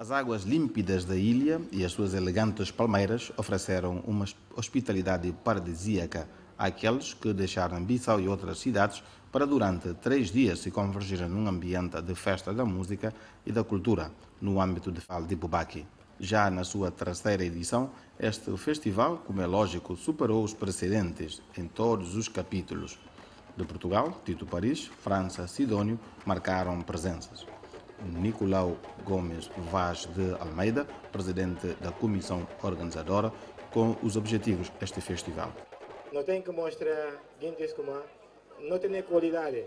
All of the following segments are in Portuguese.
As águas límpidas da ilha e as suas elegantes palmeiras ofereceram uma hospitalidade paradisíaca àqueles que deixaram Bissau e outras cidades para durante três dias se convergirem num ambiente de festa da música e da cultura no âmbito de Fal de Bubaki. Já na sua terceira edição, este festival, como é lógico, superou os precedentes em todos os capítulos. De Portugal, Tito Paris, França, Sidónio marcaram presenças. Nicolau Gomes Vaz de Almeida, presidente da comissão organizadora, com os objetivos deste festival. Não tem que mostrar gente como não tem qualidade,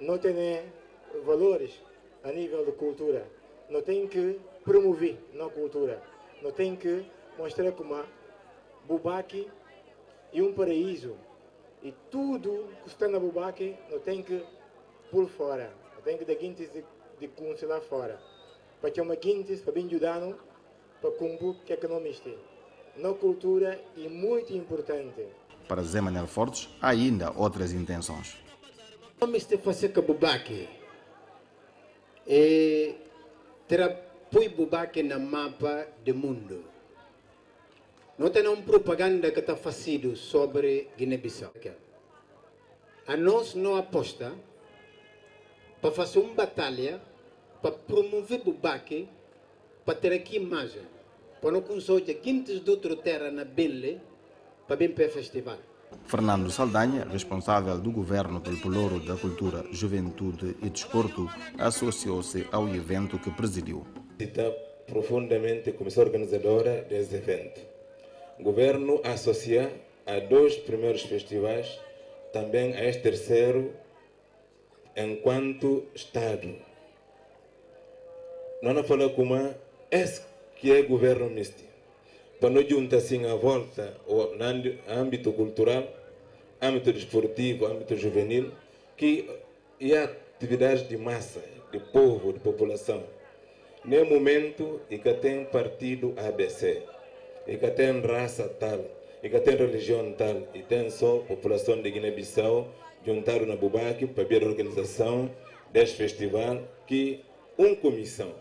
não tem valores a nível de cultura, não tem que promover na cultura, não tem que mostrar como Bubaki é um paraíso. E tudo que está na Bubaki não tem que por fora, não tem que dar gente de curso lá fora. Para que uma guintes, para bem ajudar para cumprir que economista. Na cultura é muito importante. Para Zé Manuel Fortes, há ainda outras intenções. Vamos fazer com Bubaque. E terá põe Bubaque na mapa do mundo. Não tem uma propaganda que está fazendo sobre Guiné-Bissau. A nós não aposta para fazer uma batalha para promover o baque, para ter aqui imagem, para não conseguir quintos de outra terra na Belle, para vir para o festival. Fernando Saldanha, responsável do governo pelo Pelouro da Cultura, Juventude e Desporto, associou-se ao evento que presidiu. Está profundamente a comissão organizadora desse evento. O governo associa a dois primeiros festivais, também a este terceiro, enquanto Estado não fala como esse que é governo misto. Para não juntar assim a volta no âmbito cultural, âmbito desportivo, âmbito juvenil, que há atividades de massa, de povo, de população. No momento, e que tem partido ABC, e que tem raça tal, e que tem religião tal, e tem só população de Guiné-Bissau, juntaram na Bubaque para ver a organização deste festival, que uma comissão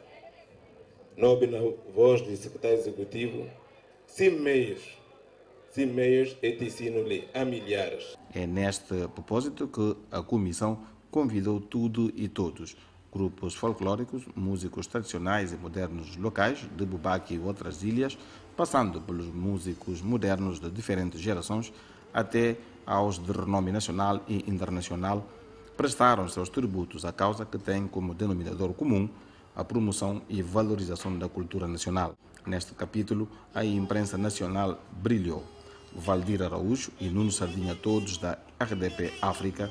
nobre na voz do secretário executivo, sem meios, sem meios e ensino-lhe a milhares. É neste propósito que a comissão convidou tudo e todos, grupos folclóricos, músicos tradicionais e modernos locais de Bubaque e outras ilhas, passando pelos músicos modernos de diferentes gerações, até aos de renome nacional e internacional, prestaram seus tributos à causa que tem como denominador comum a promoção e valorização da cultura nacional. Neste capítulo, a imprensa nacional brilhou. Valdir Araújo e Nuno Sardinha, todos da RDP África,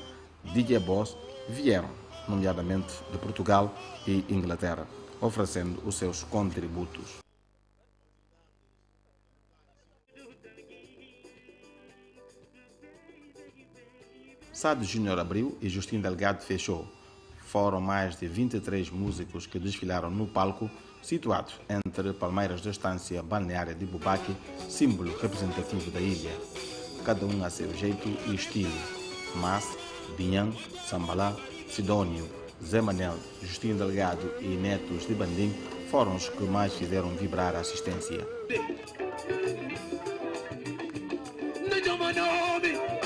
DJ Boss, vieram, nomeadamente de Portugal e Inglaterra, oferecendo os seus contributos. Sade Júnior abriu e Justin Delgado fechou foram mais de 23 músicos que desfilaram no palco, situado entre palmeiras da estância balneária de Bubaque, símbolo representativo da ilha. Cada um a seu jeito e estilo. Mas, Binhan, Sambalá, Sidônio, Zé Manel, Justino Delgado e Netos de Bandim foram os que mais fizeram vibrar a assistência. A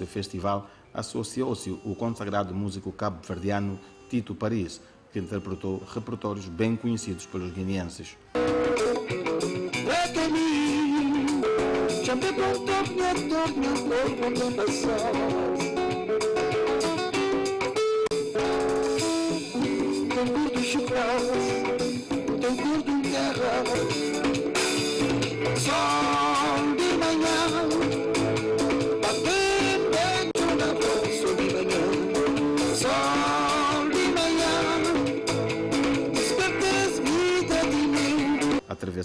este festival associou-se o consagrado músico cabo-verdiano Tito Paris, que interpretou repertórios bem conhecidos pelos guineenses. Sol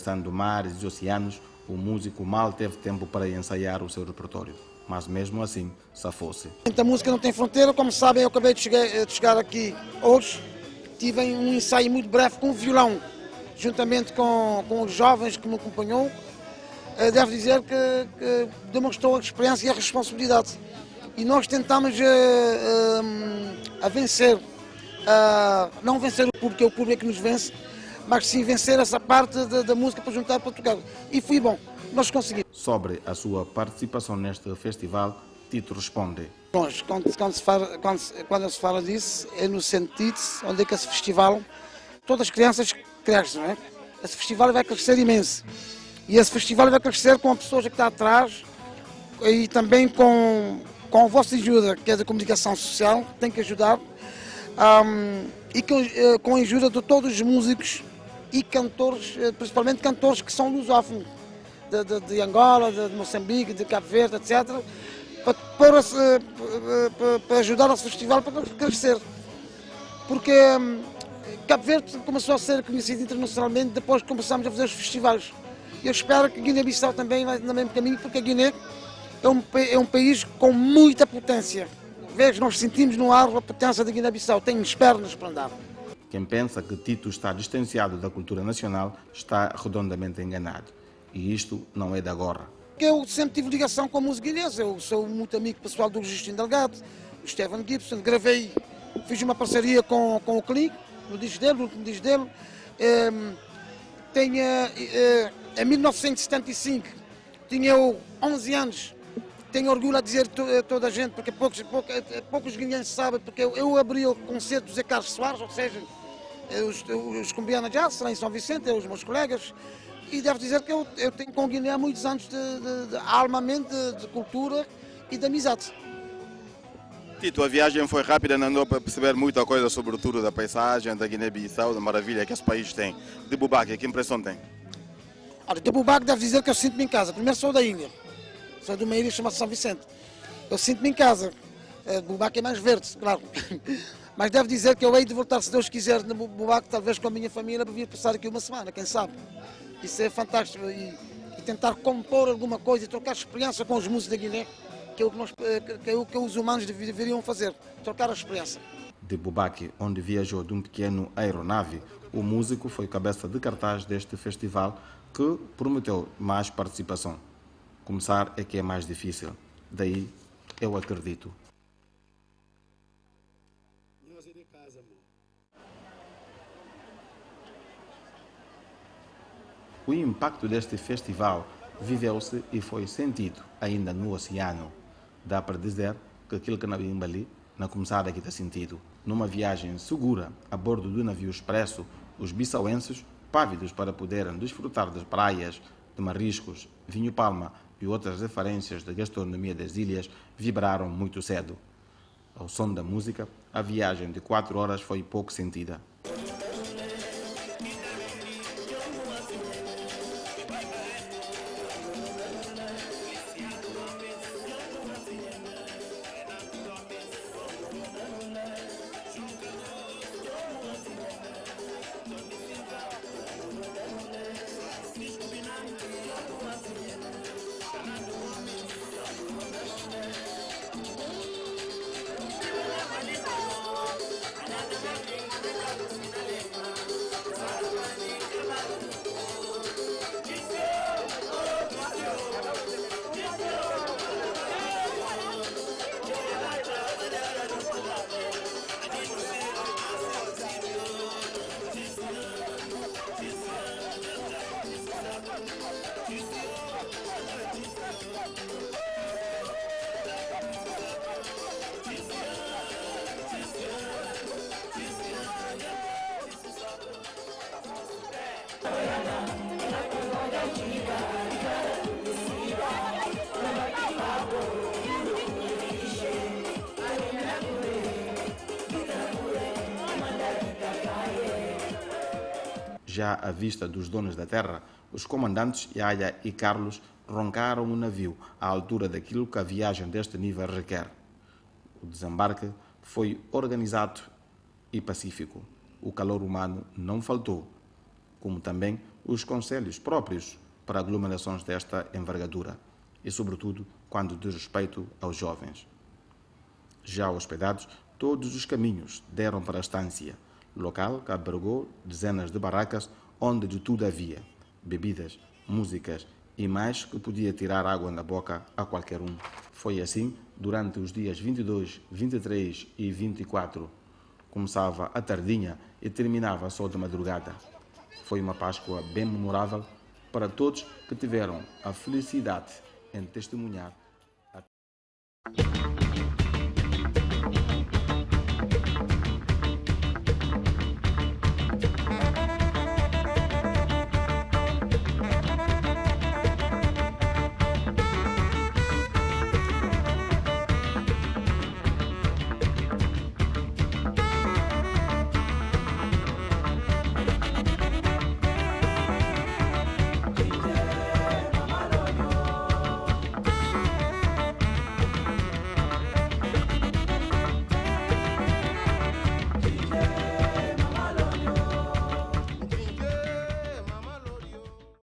Atravessando mares e oceanos, o músico mal teve tempo para ensaiar o seu repertório, mas mesmo assim safou-se. A música não tem fronteira, como sabem, eu acabei de chegar, de chegar aqui hoje. Tive um ensaio muito breve com o violão, juntamente com, com os jovens que me acompanhou. Eh, Devo dizer que, que demonstrou a experiência e a responsabilidade. E nós tentamos eh, eh, a vencer, a- não vencer o público, é o público que nos vence, mas sim vencer essa parte da, da música para juntar Portugal. E foi bom, nós conseguimos. Sobre a sua participação neste festival, Tito responde. Nós, quando, quando se fala, quando, quando se fala disso, é no sentido onde é que esse festival, todas as crianças crescem, não é? Esse festival vai crescer imenso. E esse festival vai crescer com a pessoa que está atrás e também com, com a vossa ajuda, que é da comunicação social, tem que ajudar, Ahm, e com, eh, com a ajuda de todos os músicos e cantores, eh, principalmente cantores que são lusófonos, de, de, de Angola, de, Moçambique, de Cabo Verde, etc., para, para, para- ajudar esse festival para crescer. Porque hum, Cabo Verde começou a ser conhecido internacionalmente depois que começamos a fazer os festivais. Eu espero que Guiné-Bissau também vai no mesmo caminho, porque a Guiné é um, é um país com muita potência. Veja, nós sentimos no ar a potência da Guiné-Bissau, tem pernas para andar. Quem pensa que Tito está distanciado da cultura nacional está redondamente enganado. E isto não é de agora. Eu sempre tive ligação com a música guinense. Eu sou muito amigo pessoal do Justino Delgado, o Stephen Gibson. Gravei, fiz uma parceria com, com o Clique, no disco dele, no último disco dele. Tenho, eh, em 1975, tinha eu 11 anos. Tenho orgulho a dizer to- toda a gente, porque poucos, poucos, poucos guineenses sabem, porque eu, eu abri o concerto do Zé Carlos Soares, ou seja, os, os colombianos já, lá em São Vicente, os meus colegas, e devo dizer que eu, eu tenho com Guiné há muitos anos de, de, de armamento, de, de cultura e de amizade. Tito, a viagem foi rápida, não deu para perceber muita coisa sobre o tour da paisagem, da Guiné-Bissau, da maravilha que esse país tem. De Bubaque, que impressão tem? Olha, de Bubaque devo dizer que eu sinto-me em casa. Primeiro sou da ilha, sou de uma ilha chamada São Vicente. Eu sinto-me em casa. Eh, Bubaque é mais verde, claro. Mas devo dizer que eu hei de voltar, se Deus quiser, no Bu- Bubaque, talvez com a minha família, para vir passar aqui uma semana, quem sabe. Isso é fantástico. E, e tentar compor alguma coisa e trocar experiência com os músicos da Guiné, que é o que, nós, eh, que- é o que os humanos deve- deveriam fazer, trocar a experiência. De Bubaque, onde viajou de um pequeno aeronave, o músico foi cabeça de cartaz deste festival que prometeu mais participação. Começar é que é mais difícil. Daí, eu acredito. O impacto deste festival viveu-se e foi sentido ainda no oceano. Dá para dizer que aquilo que não vimos ali, na começada aqui está sentido. Numa viagem segura a bordo do navio expresso, os bissauenses, pávidos para poderem desfrutar das praias de mariscos, vinho palma e outras referências da gastronomia das ilhas, vibraram muito cedo. Ao som da música, a viagem de quatro horas foi pouco sentida. Já à vista dos donos da terra, os comandantes Yaya e Carlos roncaram o navio à altura daquilo que a viagem deste nível requer. O desembarque foi organizado e pacífico. O calor humano não faltou, como também os conselhos próprios para aglomerações desta envergadura e, sobretudo, quando diz respeito aos jovens. Já hospedados, todos os caminhos deram para a estância, local que abrigou dezenas de barracas onde de tudo havia: bebidas, músicas e mais que podia tirar água na boca a qualquer um. Foi assim durante os dias 22, 23 e 24. Começava a tardinha e terminava só de madrugada. Foi uma Páscoa bem memorável para todos que tiveram a felicidade em testemunhar